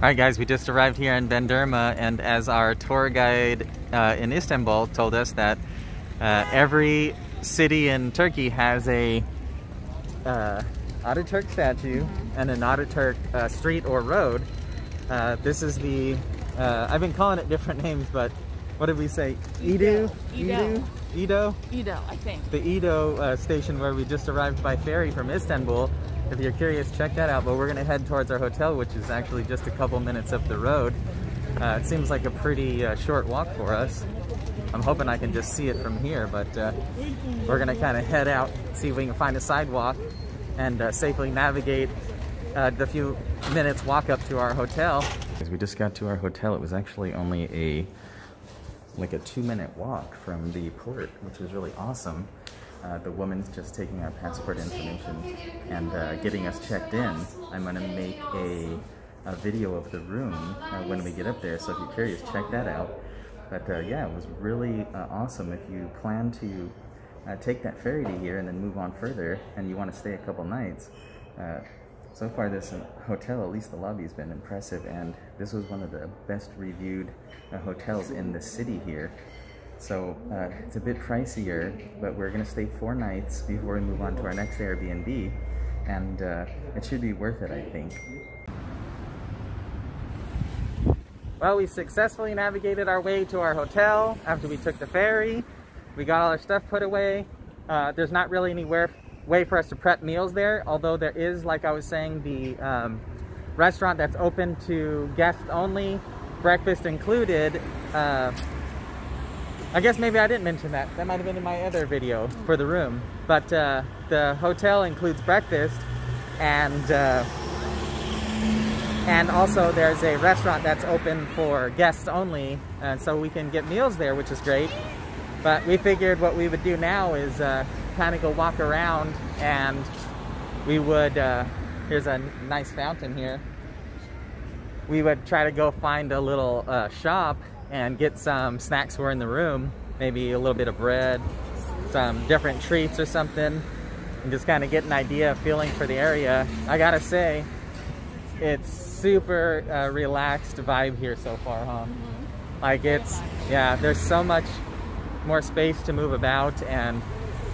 All right, guys, we just arrived here in Bandırma, and as our tour guide uh, in Istanbul told us that uh, every city in Turkey has a uh, Ataturk statue and an Ataturk uh, street or road. Uh, this is the, uh, I've been calling it different names, but what did we say? Edo? Edo. Edo? Edo, I think. The Edo uh, station where we just arrived by ferry from Istanbul. If you're curious, check that out. But we're gonna head towards our hotel, which is actually just a couple minutes up the road. Uh, it seems like a pretty uh, short walk for us. I'm hoping I can just see it from here, but uh, we're gonna kind of head out, see if we can find a sidewalk and uh, safely navigate uh, the few minutes walk up to our hotel. As we just got to our hotel, it was actually only a like a two minute walk from the port, which was really awesome. Uh, the woman's just taking our passport information and uh, getting us checked in. I'm gonna make a, a video of the room uh, when we get up there, so if you're curious, check that out. But uh, yeah, it was really uh, awesome. If you plan to uh, take that ferry to here and then move on further, and you want to stay a couple nights, so far this hotel, at least the lobby, has been impressive, and this was one of the best reviewed hotels in the city here. So uh, it's a bit pricier, but we're gonna stay four nights before we move on to our next Airbnb, and uh, it should be worth it, I think. Well, we successfully navigated our way to our hotel after we took the ferry. We got all our stuff put away. Uh, there's not really anywhere way for us to prep meals there, although there is, like I was saying, the um, restaurant that's open to guests only, breakfast included. Uh, I guess maybe I didn't mention that. That might have been in my other video for the room. But uh, the hotel includes breakfast and uh, and also there's a restaurant that's open for guests only and so we can get meals there which is great. But we figured what we would do now is uh, kind of go walk around and we would, uh, here's a nice fountain here. We would try to go find a little uh, shop and get some snacks for in the room, maybe a little bit of bread, some different treats or something, and just kind of get an idea, feeling for the area. I gotta say, it's super uh, relaxed vibe here so far, huh? Mm -hmm. Like it's, yeah, there's so much more space to move about and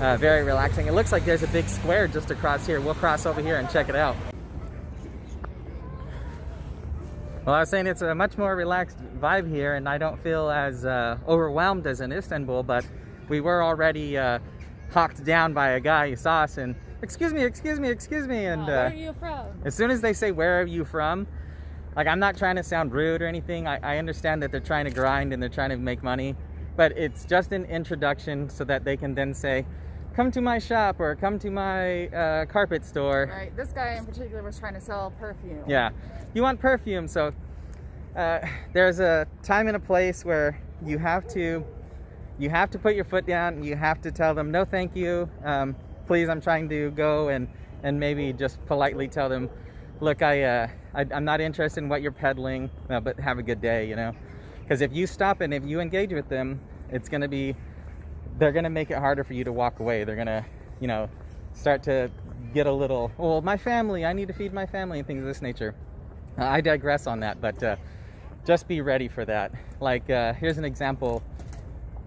uh, very relaxing. It looks like there's a big square just across here. We'll cross over here and check it out. Well, I was saying it's a much more relaxed vibe here and I don't feel as uh, overwhelmed as in Istanbul, but we were already uh, hawked down by a guy who saw us and, excuse me, excuse me, excuse me. And uh, where are you from? As soon as they say, where are you from? Like, I'm not trying to sound rude or anything. I, I understand that they're trying to grind and they're trying to make money, but it's just an introduction so that they can then say, come to my shop or come to my uh, carpet store. Right. This guy in particular was trying to sell perfume. Yeah. You want perfume, so uh, there's a time and a place where you have to you have to put your foot down. You have to tell them no, thank you. Um, please, I'm trying to go and and maybe just politely tell them, look, I, uh, I am not interested in what you're peddling, uh, but have a good day, you know. Because if you stop and if you engage with them, it's gonna be they're going to make it harder for you to walk away. They're going to, you know, start to get a little, well, my family, I need to feed my family and things of this nature. I digress on that, but uh, just be ready for that. Like, uh, here's an example.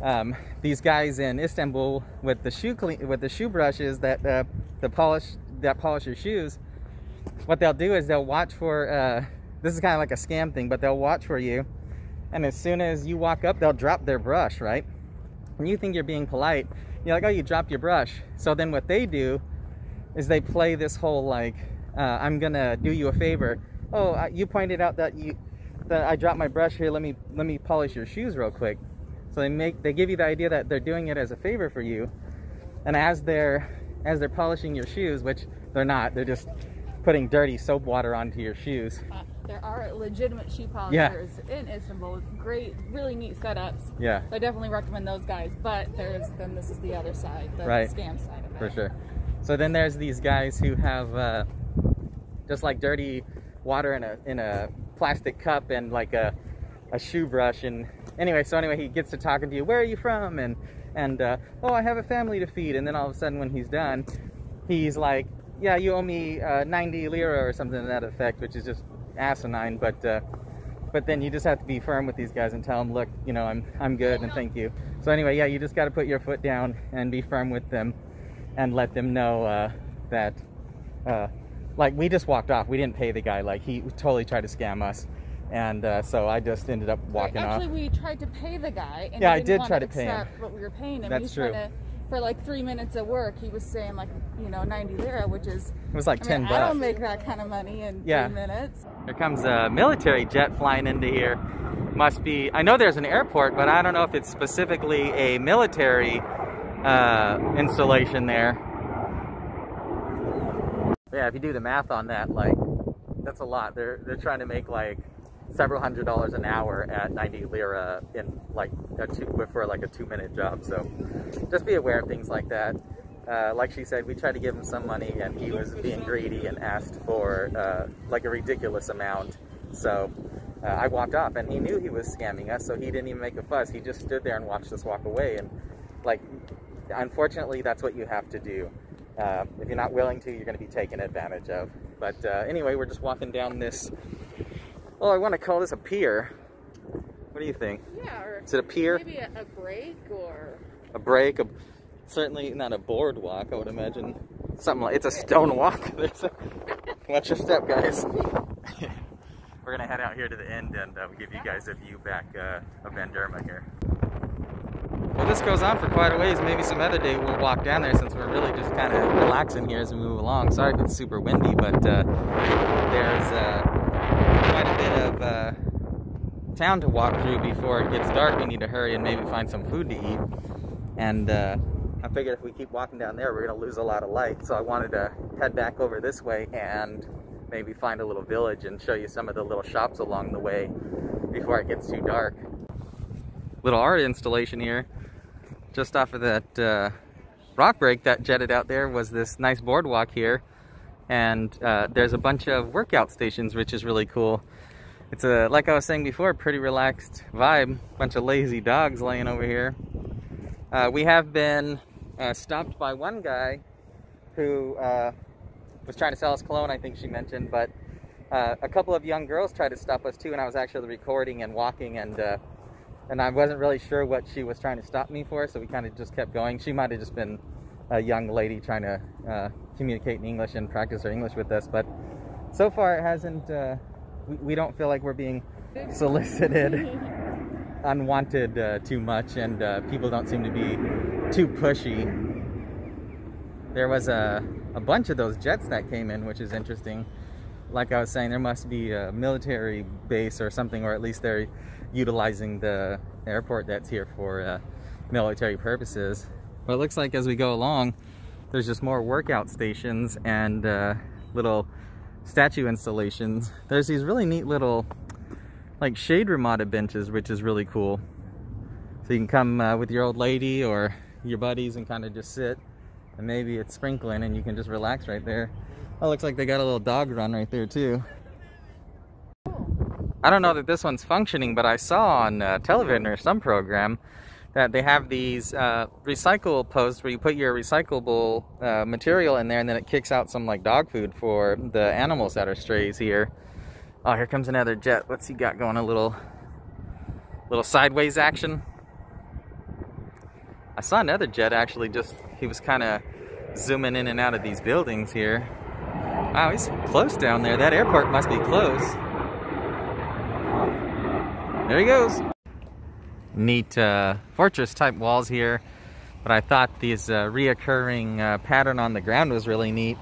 Um, these guys in Istanbul with the shoe clean, with the shoe brushes that uh, the polish that polish your shoes. What they'll do is they'll watch for. Uh, this is kind of like a scam thing, but they'll watch for you, and as soon as you walk up, they'll drop their brush, right? And you think you're being polite, you're like, oh, you dropped your brush. So then what they do is they play this whole like, uh, I'm gonna do you a favor. Oh, you pointed out that you that I dropped my brush here. Let me let me polish your shoes real quick. So they make they give you the idea that they're doing it as a favor for you, and as they're as they're polishing your shoes, which they're not, they're just putting dirty soap water onto your shoes. Uh, there are legitimate shoe polishers yeah. in Istanbul great, really neat setups. Yeah. So I definitely recommend those guys. But there's then this is the other side, the right. scam side of it. For sure. So then there's these guys who have uh, just like dirty water in a in a plastic cup and like a a shoe brush and anyway so anyway he gets to talking to you where are you from and and uh, oh I have a family to feed and then all of a sudden when he's done he's like yeah you owe me uh, 90 lira or something to that effect which is just asinine, but uh, but then you just have to be firm with these guys and tell them, look, you know, I'm I'm good and thank you. So anyway, yeah, you just got to put your foot down and be firm with them, and let them know uh, that, uh, like, we just walked off. We didn't pay the guy. Like, he totally tried to scam us, and uh, so I just ended up walking actually, off. Actually, we tried to pay the guy. And yeah, I did try to pay him. What we were paying him. That's true. To, for like three minutes of work, he was saying like, you know, 90 lira, which is. It was like I 10 mean, bucks. I don't make that kind of money in yeah. three minutes. Here comes a military jet flying into here. Must be, I know there's an airport, but I don't know if it's specifically a military uh, installation there. Yeah, if you do the math on that, like, that's a lot. They're, they're trying to make like several hundred dollars an hour at 90 lira in like a two, for like a two minute job. So just be aware of things like that. Uh, like she said, we tried to give him some money and he was being greedy and asked for uh, like a ridiculous amount. So uh, I walked off and he knew he was scamming us, so he didn't even make a fuss. He just stood there and watched us walk away. And like, unfortunately, that's what you have to do. Uh, if you're not willing to, you're going to be taken advantage of. But uh, anyway, we're just walking down this Oh, I want to call this a pier. What do you think? Yeah, or is it a pier? Maybe a, a break or a break. A, certainly not a boardwalk. I would imagine something like it's a stone walk. There's a, watch your step, guys. We're gonna head out here to the end and uh, give you guys a view back uh, of Bandırma here. Well, this goes on for quite a ways. Maybe some other day we'll walk down there since we're really just kind of relaxing here as we move along. Sorry if it's super windy, but uh, there's uh, quite a bit of uh, town to walk through before it gets dark. We need to hurry and maybe find some food to eat. And uh, I figured if we keep walking down there, we're going to lose a lot of light. So I wanted to head back over this way and maybe find a little village and show you some of the little shops along the way before it gets too dark. Little art installation here. Just off of that uh, rock break that jetted out there was this nice boardwalk here and uh, there's a bunch of workout stations which is really cool. It's a like I was saying before pretty relaxed vibe. Bunch of lazy dogs laying over here. Uh, we have been uh, stopped by one guy who uh, was trying to sell us cologne I think she mentioned but uh, a couple of young girls tried to stop us too and I was actually recording and walking and uh, and I wasn't really sure what she was trying to stop me for so we kind of just kept going. She might have just been a young lady trying to uh, communicate in English and practice her English with us. But so far, it hasn't. Uh, we, we, don't feel like we're being solicited, unwanted uh, too much, and uh, people don't seem to be too pushy. There was a, a bunch of those jets that came in, which is interesting. Like I was saying, there must be a military base or something, or at least they're utilizing the airport that's here for uh, military purposes. But it looks like as we go along, there's just more workout stations and uh, little statue installations. There's these really neat little like shade Ramada benches, which is really cool. So you can come uh, with your old lady or your buddies and kind of just sit and maybe it's sprinkling and you can just relax right there. Oh, looks like they got a little dog run right there too. I don't know that this one's functioning, but I saw on uh, television or some program that they have these uh, recycle posts where you put your recyclable uh, material in there and then it kicks out some like dog food for the animals that are strays here. Oh, here comes another jet. What's he got going? A little, little sideways action. I saw another jet actually just, he was kind of zooming in and out of these buildings here. Wow, he's close down there. That airport must be close. There he goes neat uh, fortress type walls here but I thought this uh, reoccurring uh, pattern on the ground was really neat.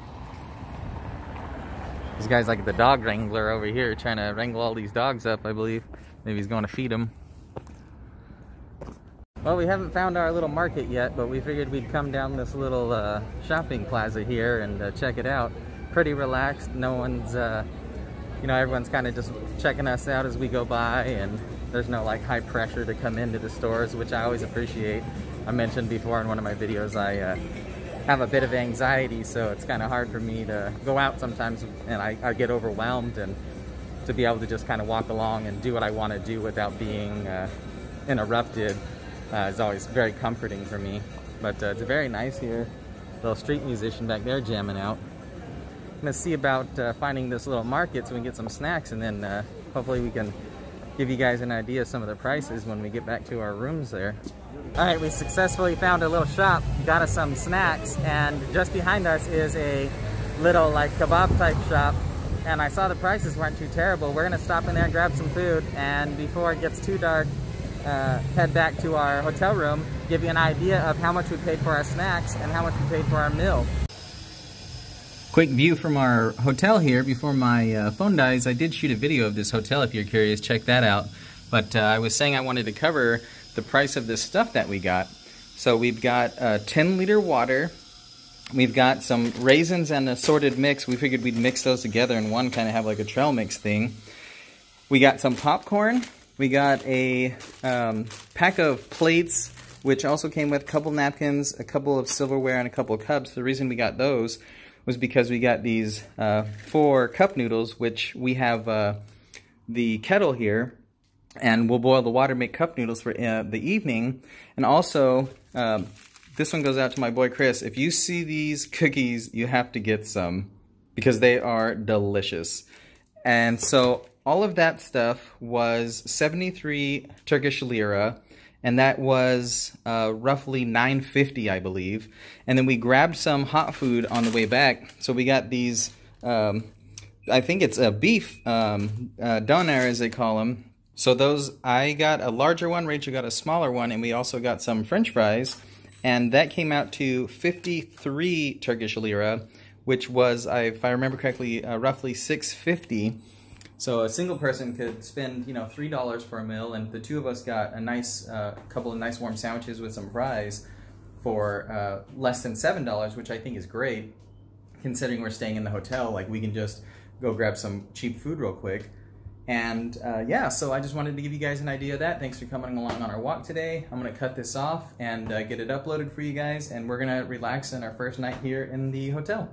This guy's like the dog wrangler over here trying to wrangle all these dogs up I believe. Maybe he's going to feed them well we haven't found our little market yet but we figured we'd come down this little uh, shopping plaza here and uh, check it out. Pretty relaxed. No one's uh, you know everyone's kind of just checking us out as we go by and there's no like high pressure to come into the stores, which I always appreciate. I mentioned before in one of my videos, I uh, have a bit of anxiety, so it's kind of hard for me to go out sometimes and I, I, get overwhelmed and to be able to just kind of walk along and do what I want to do without being uh, interrupted uh, is always very comforting for me. But uh, it's very nice here. Little street musician back there jamming out. I'm gonna see about uh, finding this little market so we can get some snacks and then uh, hopefully we can give you guys an idea of some of the prices when we get back to our rooms there. All right, we successfully found a little shop, got us some snacks, and just behind us is a little like kebab type shop. And I saw the prices weren't too terrible. We're gonna stop in there and grab some food, and before it gets too dark, uh, head back to our hotel room, give you an idea of how much we paid for our snacks and how much we paid for our meal. Quick view from our hotel here before my uh, phone dies. I did shoot a video of this hotel if you're curious, check that out. But uh, I was saying I wanted to cover the price of this stuff that we got. So we've got a 10 liter water, we've got some raisins and assorted mix. We figured we'd mix those together in one kind of have like a trail mix thing. We got some popcorn, we got a um, pack of plates, which also came with a couple napkins, a couple of silverware, and a couple cups. The reason we got those was because we got these uh, four cup noodles, which we have uh, the kettle here, and we'll boil the water, make cup noodles for uh, the evening. And also, um, this one goes out to my boy Chris. If you see these cookies, you have to get some because they are delicious. And so all of that stuff was 73 Turkish lira, and that was uh, roughly 950, I believe. And then we grabbed some hot food on the way back. So we got these, um, I think it's a beef um, uh, doner, as they call them. So those, I got a larger one, Rachel got a smaller one, and we also got some French fries. And that came out to 53 Turkish lira, which was, if I remember correctly, uh, roughly 650. So a single person could spend, you know, three dollars for a meal, and the two of us got a nice uh, couple of nice warm sandwiches with some fries for uh, less than seven dollars, which I think is great, considering we're staying in the hotel. Like we can just go grab some cheap food real quick. And uh, yeah, so I just wanted to give you guys an idea of that. Thanks for coming along on our walk today. I'm gonna cut this off and uh, get it uploaded for you guys, and we're gonna relax in our first night here in the hotel.